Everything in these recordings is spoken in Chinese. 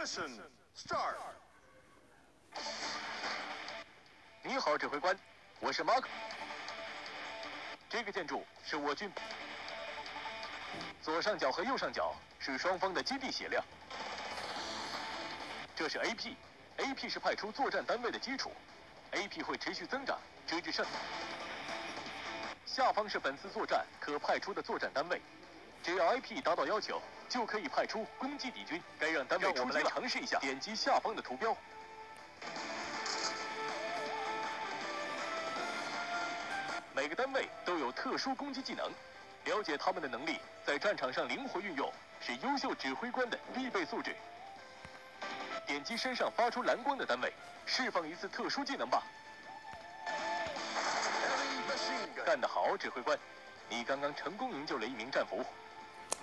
Mission start. 你好，指挥官，我是马可。这个建筑是我军左上角和右上角是双方的基地血量。这是 AP，AP 是派出作战单位的基础，AP 会持续增长，直至胜。下方是本次作战可派出的作战单位，只要 IP 达到要求，就可以派出攻击敌军。该让单位出击了尝试一下，点击下方的图标。每个单位都有特殊攻击技能，了解他们的能力，在战场上灵活运用，是优秀指挥官的必备素质。点击身上发出蓝光的单位，释放一次特殊技能吧。干得好，指挥官！你刚刚成功营救了一名战俘，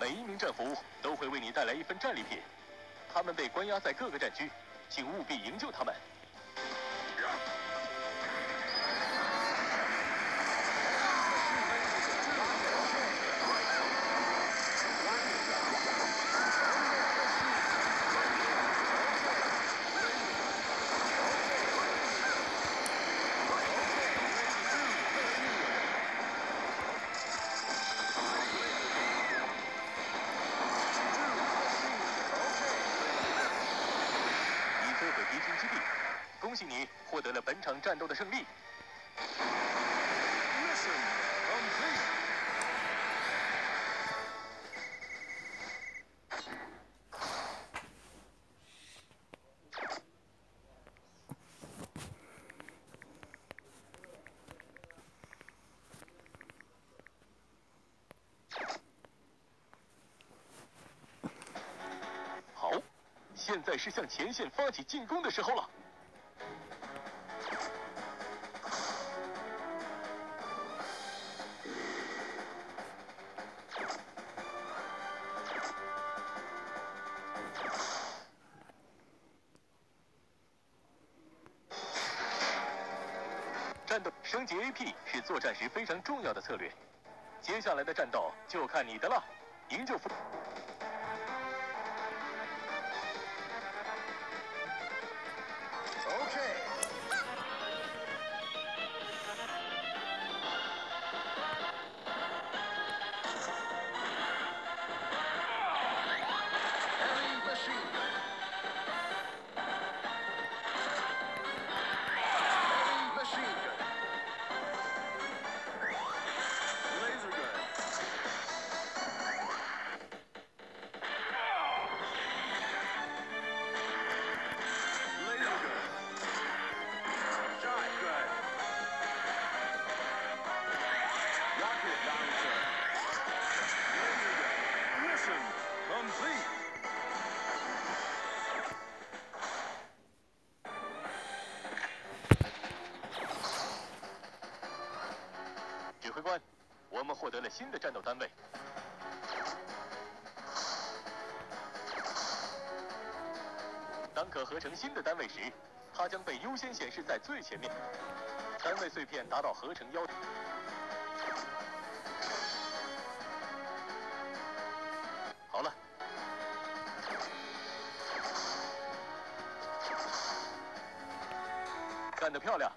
每一名战俘都会为你带来一份战利品。他们被关押在各个战区，请务必营救他们。恭喜你获得了本场战斗的胜利。好，现在是向前线发起进攻的时候了。作战时非常重要的策略，接下来的战斗就看你的了。营救副。我们获得了新的战斗单位。当可合成新的单位时，它将被优先显示在最前面。单位碎片达到合成要求。好了，干得漂亮！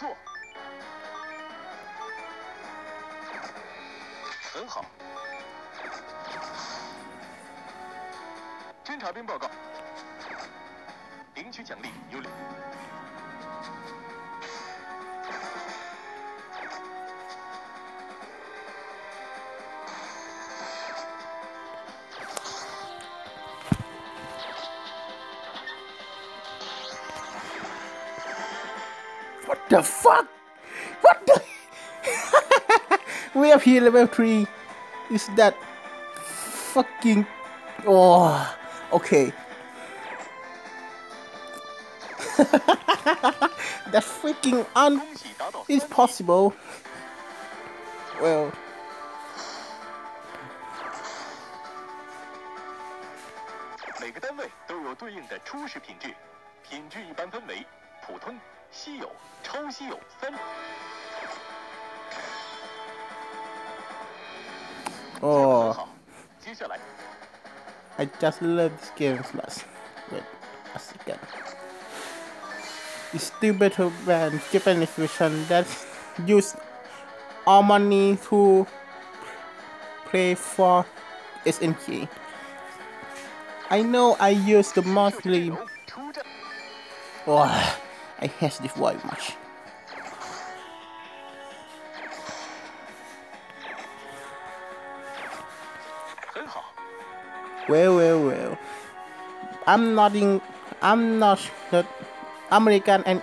做，很好。侦察兵报告，领取奖励有礼。the fuck? What the? we have here level 3 is that fucking oh okay that freaking un is possible well 每个单位都有对应的初始品质，品质一般分为普通、稀有、超稀有三。 很 oh, 好，接下来 I just love this game plus. Wait a second. It's still better than Japanese version that use all money to play for SNK. I know I use the 射手阵 monthly. 容出战， Oh, I hate this very much. Well, well, well. I'm not in. I'm not the American and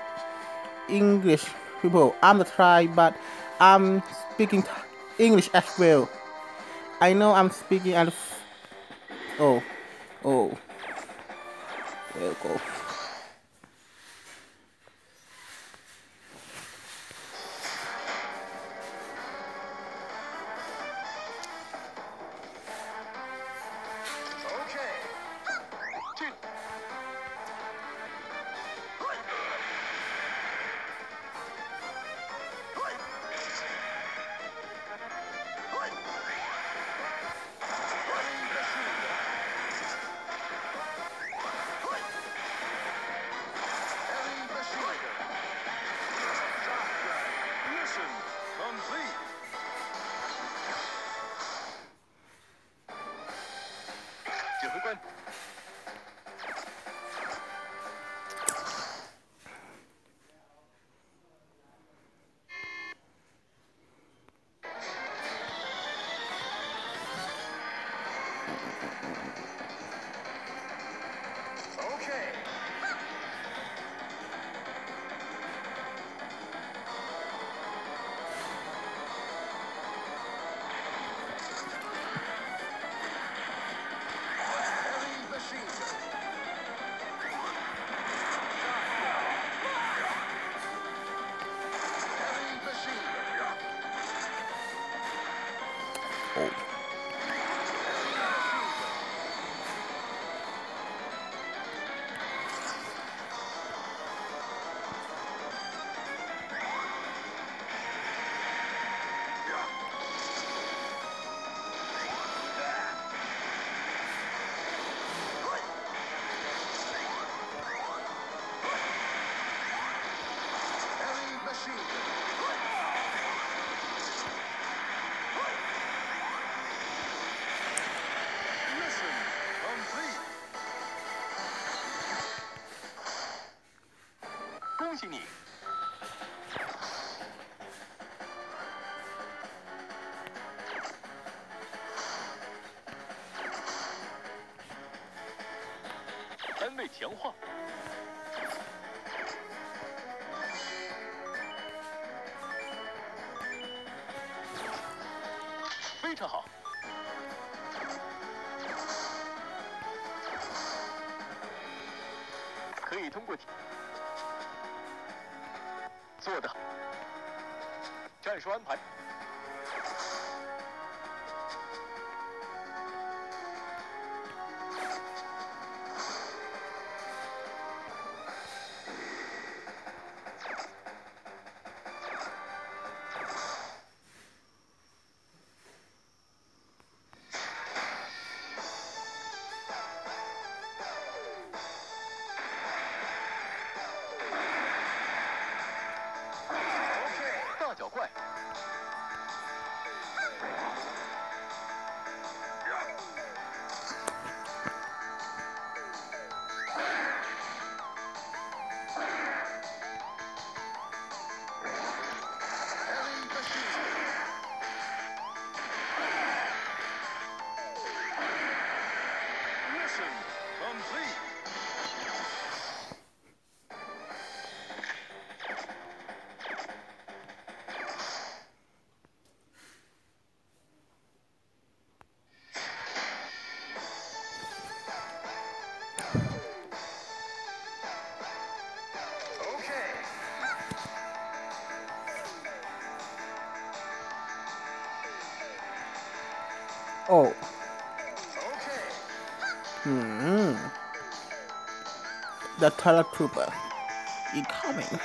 English people. I'm the Thai, but I'm speaking English as well. I know I'm speaking and. Oh, oh. Well, go. 恭喜你！单位强化，非常好。可以通过战术安排。Oh. Hmm. The Tala Trooper. You coming?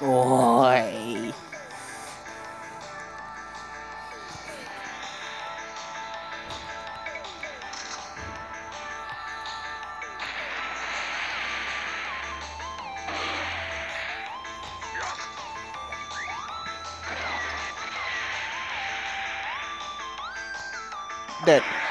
Ôi. Dead.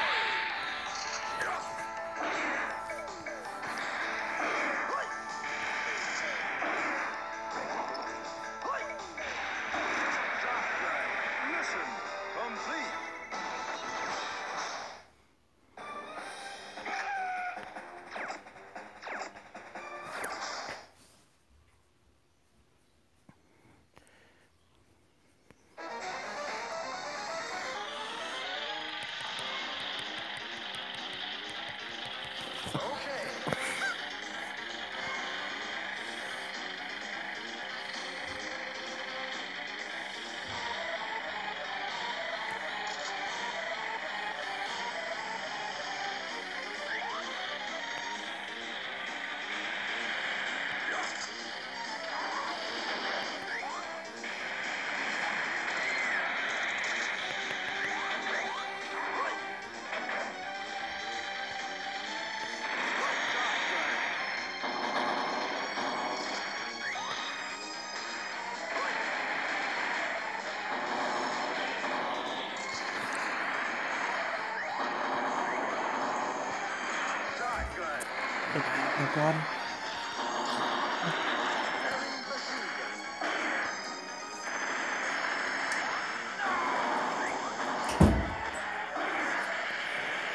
อน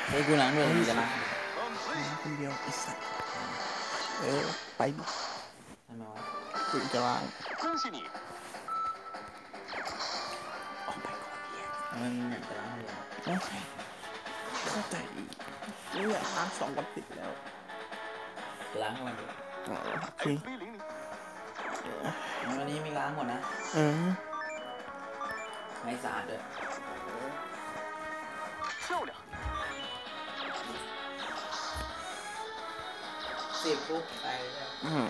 เฮ้ยกูหลังด้วยมึงจะนะคนเดียวไอ้สัสเออไปทำไมวะกูจะวางมันจะล้างเดียวเข้าใจอีกนี่อยกล้างสองกับติดแล้ว ล้างมันโอเควันนี้มีล้างหมดนะเออไม่สะอาดเลยสิบปุ๊บไปอืม